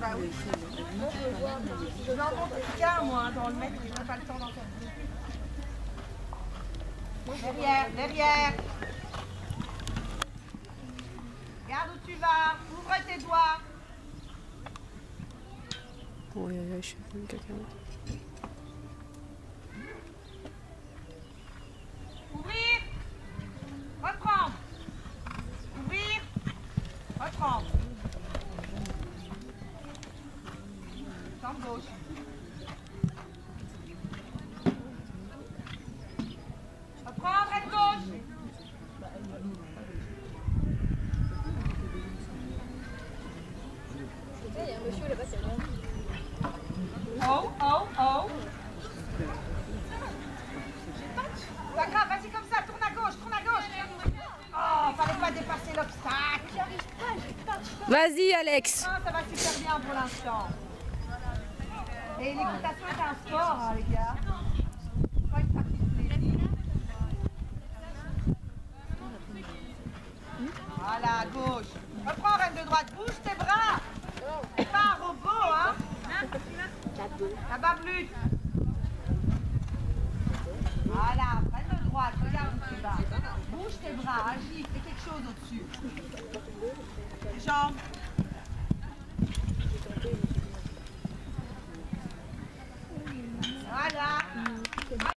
Bah oui. Je vais en qu'un, moi, hein, dans le mètre, je n'ai pas le temps d'en faire. Derrière, derrière. Regarde où tu vas. Ouvre tes doigts. Oj, oj, 25 km. Ouvrir. Reprendre. Ouvrir. Reprendre. Vas-y, Alex. Ah, ça va super bien pour l'instant. Et l'équitation est un sport, hein, les gars. Pas une partie de. Voilà, gauche. Reprends, reine de droite. Bouge tes bras. T'es pas un robot, hein La bablute. Voilà, reine de droite. Regarde où tu vas. Bouge tes bras, agis, fais quelque chose au-dessus. Jambes.